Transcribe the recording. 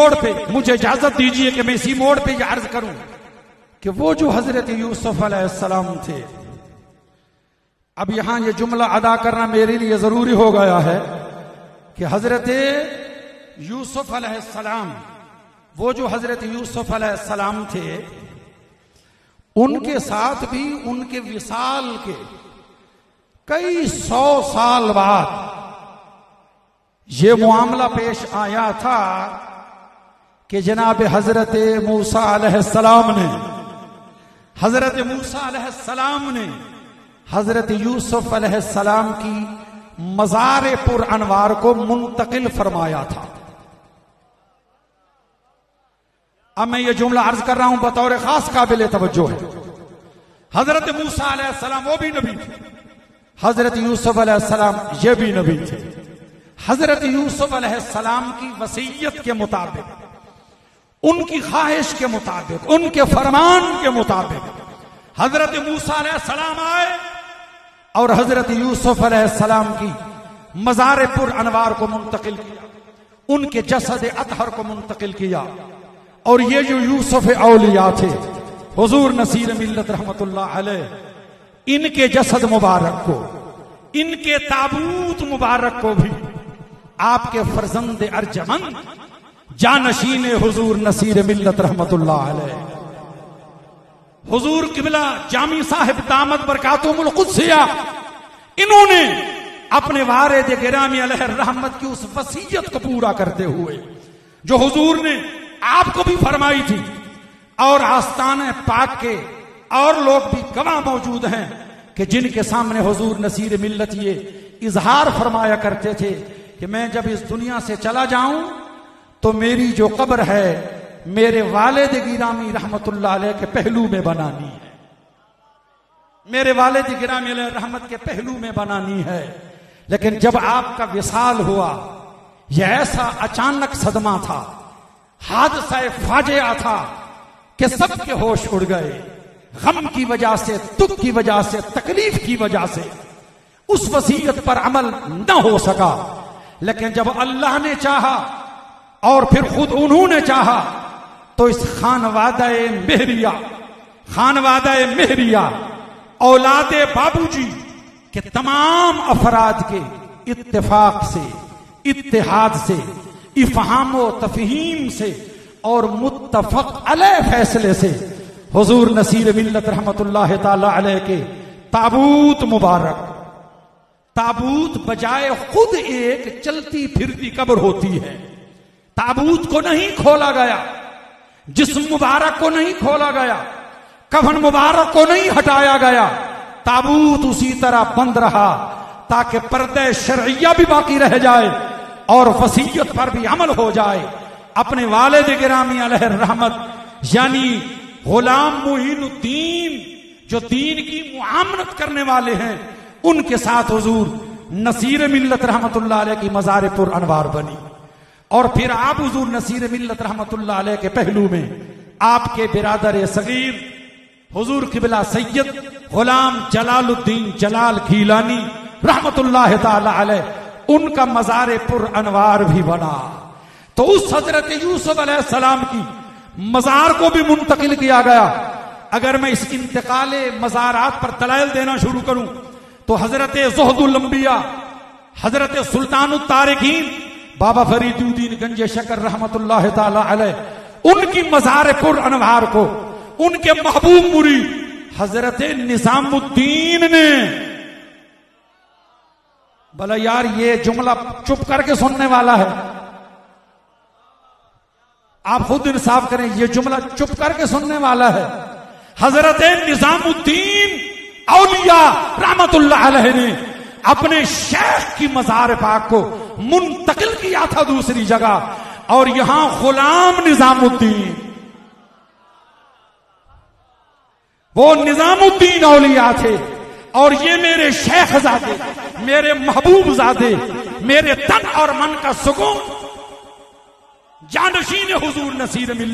मोड़ पे, मुझे इजाज़त दीजिए कि मैं इसी मोड़ पे अर्ज़ करूँ कि वो जो हज़रत यूसुफ अलैहिस्सलाम थे। अब यहाँ ये जुमला अदा करना मेरे लिए ज़रूरी हो गया है कि हज़रत यूसुफ अलैहिस्सलाम वो जो हज़रत यूसुफ अलैहिस्सलाम थे, उनके साथ भी, उनके विशाल के कई सौ साल बाद ये मामला पेश आया था कि जनाब हज़रत मूसा अलैहिस्सलाम ने, हज़रत मूसा अलैहिस्सलाम ने हज़रत यूसुफ अलैहिस्सलाम की मजार पुर अनवार को मुंतकिल फरमाया था। अब मैं ये जुमला अर्ज़ कर रहा हूँ, बतौर खास काबिल तवज्जो है। हज़रत मूसा अलैहिस्सलाम वो भी नबी थे। हज़रत यूसुफ अलैहिस्सलाम ये भी नबी थे। हज़रत यूसुफ अलैहिस्सलाम की वसीयत के मुताबिक उनकी ख्वाहिश के मुताबिक, उनके फरमान के मुताबिक, हज़रत मूसा सलाम आए और हज़रत यूसुफ अलैहिस्सलाम की मजार पुर अनवार को मुंतकिल किया, उनके जसद अतहर को मुंतकिल किया। और ये जो यूसुफ औलिया थे, हुजूर नसीर मिल्लत रहमतुल्लाह अलैह, इनके जसद मुबारक को, इनके ताबूत मुबारक को भी आपके फरजंद अर्जमंद जानशीन हुजूर नसीर मिल्लत रहमत हुजूर किबला जामी साहिब दामद बरकातुमुल कुदसिया। इन्होंने अपने वारिद गिरामी अलैह रहमत की उस वसीयत को पूरा करते हुए, जो हुजूर ने आपको भी फरमाई थी, और आस्थान पाक के और लोग भी गवाह मौजूद हैं कि जिनके सामने हुजूर नसीर मिल्लत ये इजहार फरमाया करते थे कि मैं जब इस दुनिया से चला जाऊँ तो मेरी जो कब्र है, मेरे वालिद गिरामी रहमत के पहलू में बनानी है। मेरे वालिद गिरामी रहमत के पहलू में बनानी है। लेकिन जब आपका विशाल हुआ, यह ऐसा अचानक सदमा था, हादसा फाजिया था कि सबके होश उड़ गए। गम की वजह से, दुख की वजह से, तकलीफ़ की वजह से उस वसीयत पर अमल न हो सका। लेकिन जब अल्लाह ने चाहा और फिर खुद उन्होंने चाहा तो इस खानवादा मेहरिया खानवादा मेहरिया, औलाद बाबूजी के तमाम अफराद के इत्तेफाक से इतिहाद से, इफहाम तफहीम से और मुतफक अलह फैसले से, हजूर नसीर मिल्लत रहमत ताला के ताबूत मुबारक। ताबूत बजाय खुद एक चलती फिरती कब्र होती है। ताबूत को नहीं खोला गया, जिसम मुबारक को नहीं खोला गया, कफन मुबारक को नहीं हटाया गया, ताबूत उसी तरह बंद रहा, ताकि पर्दे शरैया भी बाकी रह जाए और वसीयत पर भी अमल हो जाए। अपने वाले गिरामी रहमत, यानी गुलाम मुहिनुद्दीन, जो दीन की मुआमनत करने वाले हैं, उनके साथ हुजूर नसीर मिल्लत अलैह की मजारपुर अनवार बनी। और फिर आप हजूर नसीर मिल्लत रहमत के पहलू में आपके बिरादर सगीर, हजूर किबला सैयद गुलाम जलालुद्दीन जलाल गीलानी अलैह, उनका मजार पुर अनवार भी बना। तो उस हज़रत यूसुफ सलाम की मजार को भी मुंतकिल किया गया। अगर मैं इस इंतकाल मजारात पर दलाइल देना शुरू करूँ तो हज़रत जहदुलंबिया हज़रत सुल्तान तारिकीन बाबा फरीदुद्दीन गंज शकर ताला उनकी मजार पुर अनवार को, उनके महबूब मुरी हज़रत निजामुद्दीन ने। बोला यार, ये जुमला चुप करके सुनने वाला है। आप खुद इंसाफ करें, ये जुमला चुप करके सुनने वाला है। हज़रत निजामुद्दीन औलिया रहमतुल्लाह अलैह ने अपने शेख की मजार पाक को मुंतकिल किया था दूसरी जगह। और यहाँ गुलाम निजामुद्दीन। वो निजामुद्दीन औलिया थे। और ये मेरे शेख जादे मेरे महबूब जादे मेरे तन और मन का सुकून। जानशीन हुजूर नसीर मिल